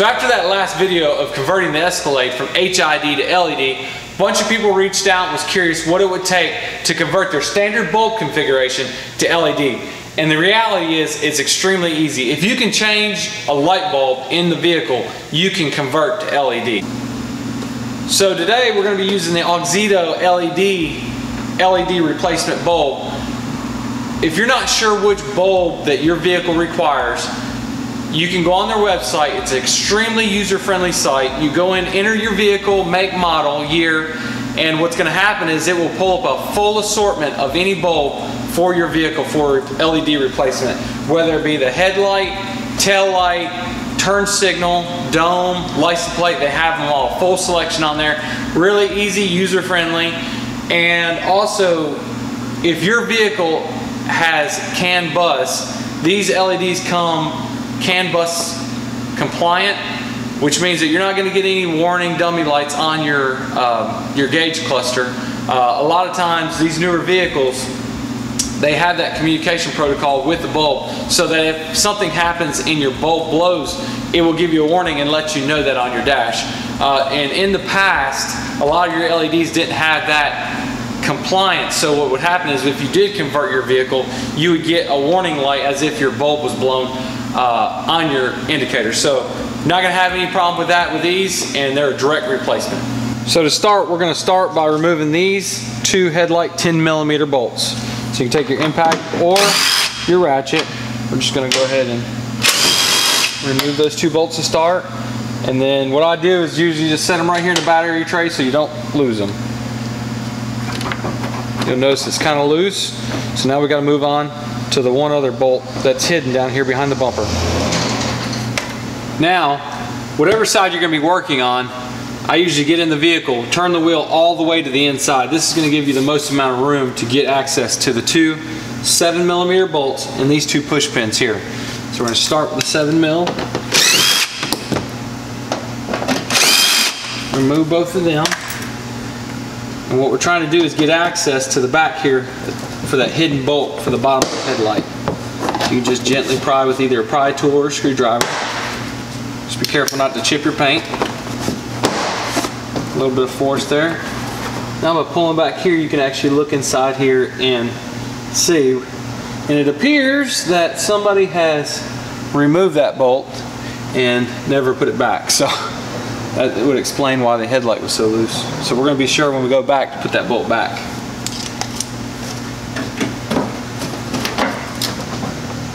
So after that last video of converting the Escalade from HID to LED, a bunch of people reached out and was curious what it would take to convert their standard bulb configuration to LED. And the reality is it's extremely easy. If you can change a light bulb in the vehicle, you can convert to LED. So today we're going to be using the Auxito LED LED replacement bulb. If you're not sure which bulb that your vehicle requires, you can go on their website. It's an extremely user-friendly site. You go in, enter your vehicle, make, model, year, and what's going to happen is it will pull up a full assortment of any bulb for your vehicle for LED replacement, whether it be the headlight, tail light, turn signal, dome, license plate, they have them all. Full selection on there. Really easy, user-friendly. And also, if your vehicle has CAN bus, these LEDs come CAN bus compliant, which means that you're not going to get any warning dummy lights on your, uh, your gauge cluster. Uh, a lot of times these newer vehicles, they have that communication protocol with the bulb so that if something happens and your bulb blows, it will give you a warning and let you know that on your dash. Uh, and in the past, a lot of your LEDs didn't have that compliance. So what would happen is if you did convert your vehicle, you would get a warning light as if your bulb was blown uh, on your indicator. So not gonna have any problem with that with these and they're a direct replacement. So to start, we're gonna start by removing these two headlight 10 millimeter bolts. So you can take your impact or your ratchet. We're just gonna go ahead and remove those two bolts to start. And then what I do is usually just set them right here in the battery tray so you don't lose them. You'll notice it's kind of loose. So now we got to move on to the one other bolt that's hidden down here behind the bumper. Now, whatever side you're to be working on, I usually get in the vehicle, turn the wheel all the way to the inside. This is going to give you the most amount of room to get access to the two 7 millimeter bolts and these two push pins here. So we're going to start with the 7 mil. Remove both of them. And what we're trying to do is get access to the back here for that hidden bolt for the bottom of the headlight. You just gently pry with either a pry tool or a screwdriver. Just be careful not to chip your paint. A little bit of force there. Now by pulling back here, you can actually look inside here and see. And it appears that somebody has removed that bolt and never put it back. So that would explain why the headlight was so loose. So we're going to be sure when we go back to put that bolt back.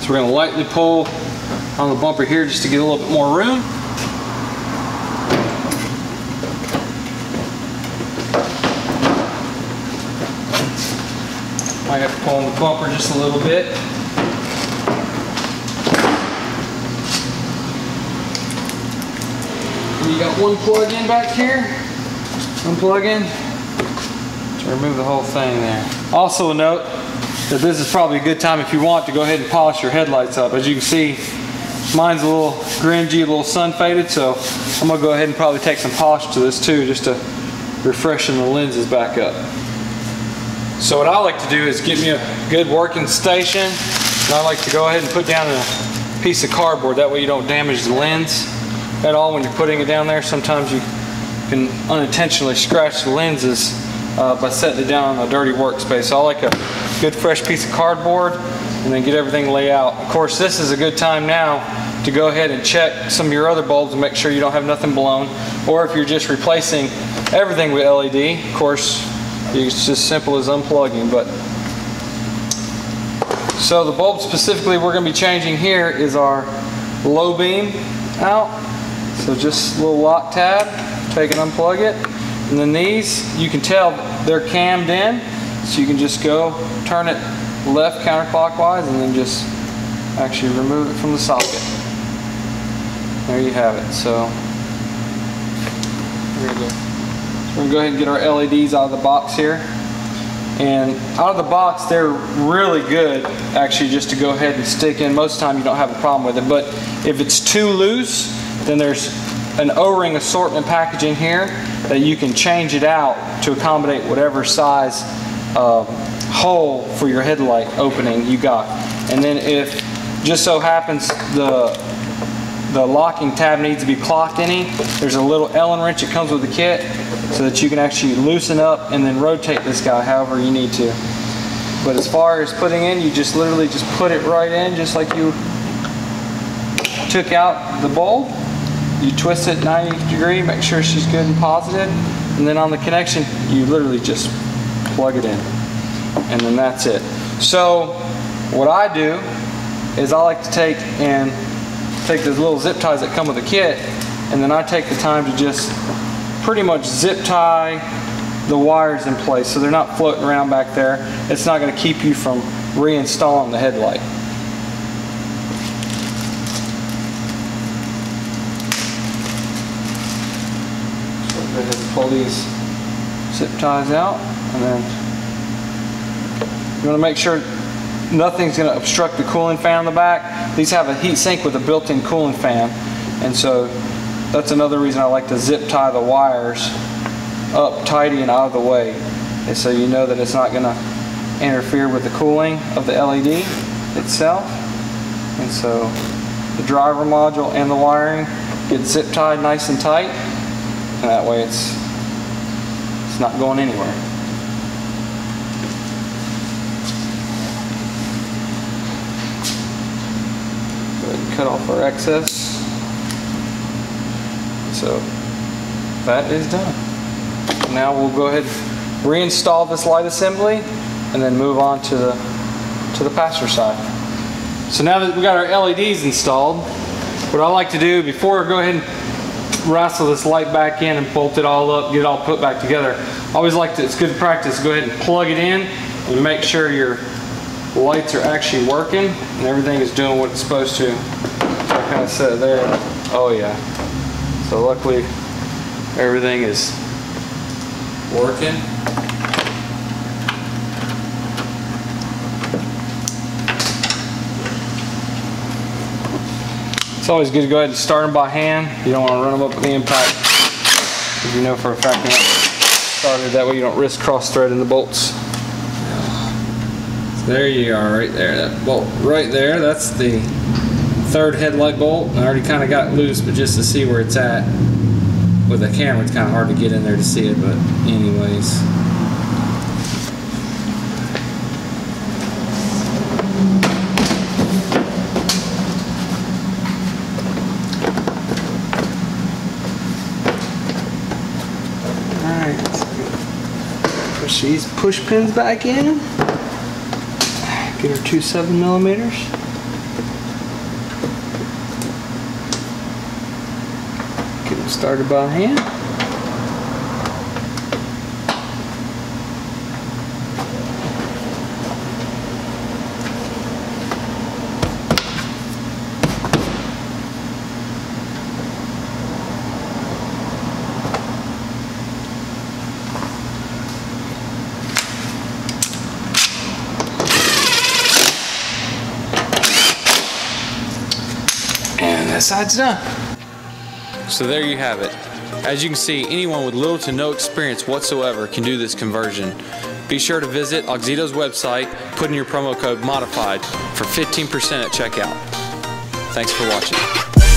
So we're going to lightly pull on the bumper here just to get a little bit more room. Might have to pull on the bumper just a little bit. you got one plug in back here, one plug in to remove the whole thing there. Also a note that this is probably a good time if you want to go ahead and polish your headlights up. As you can see, mine's a little grungy, a little sun faded, so I'm gonna go ahead and probably take some polish to this too, just to refreshen the lenses back up. So what I like to do is get me a good working station, and I like to go ahead and put down a piece of cardboard, that way you don't damage the lens at all when you're putting it down there. Sometimes you can unintentionally scratch the lenses uh, by setting it down on a dirty workspace. So I like a good fresh piece of cardboard and then get everything laid out. Of course, this is a good time now to go ahead and check some of your other bulbs and make sure you don't have nothing blown. Or if you're just replacing everything with LED, of course, it's just simple as unplugging. But So the bulb specifically we're going to be changing here is our low beam out. So just a little lock tab, take and unplug it. And then these, you can tell they're cammed in. So you can just go turn it left counterclockwise and then just actually remove it from the socket. There you have it. So, here we go. We're to go ahead and get our LEDs out of the box here. And out of the box, they're really good actually just to go ahead and stick in. Most of the time you don't have a problem with it. But if it's too loose, then there's an O-ring assortment package in here that you can change it out to accommodate whatever size uh, hole for your headlight opening you got. And then if just so happens the the locking tab needs to be clocked any, there's a little Allen wrench that comes with the kit so that you can actually loosen up and then rotate this guy however you need to. But as far as putting in, you just literally just put it right in just like you took out the bulb. You twist it 90 degree, make sure she's good and positive. And then on the connection, you literally just plug it in. And then that's it. So what I do is I like to take and take those little zip ties that come with the kit and then I take the time to just pretty much zip tie the wires in place so they're not floating around back there. It's not going to keep you from reinstalling the headlight. So go ahead and pull these zip ties out and then you want to make sure nothing's going to obstruct the cooling fan on the back. These have a heat sink with a built-in cooling fan and so that's another reason I like to zip tie the wires up tidy and out of the way and so you know that it's not going to interfere with the cooling of the LED itself and so the driver module and the wiring get zip tied nice and tight and that way it's it's not going anywhere. Cut off our excess. So that is done. Now we'll go ahead and reinstall this light assembly and then move on to the to the passenger side. So now that we got our LEDs installed, what I like to do before I go ahead and wrestle this light back in and bolt it all up, get it all put back together, I always like to, it's good practice, go ahead and plug it in and make sure your lights are actually working and everything is doing what it's supposed to. So I kind of set it there. Oh yeah. So luckily everything is working. It's always good to go ahead and start them by hand. You don't want to run them up with the impact. Because you know for a fact not started. That way you don't risk cross threading the bolts. So there you are right there. That bolt right there. That's the third headlight bolt. I already kind of got loose, but just to see where it's at with the camera, it's kind of hard to get in there to see it. But anyways. Alright, push these push pins back in. Get our two seven millimeters. Get them started by hand. And that side's done. So there you have it. As you can see, anyone with little to no experience whatsoever can do this conversion. Be sure to visit Auxito's website, put in your promo code MATAFIED for 15% at checkout. Thanks for watching.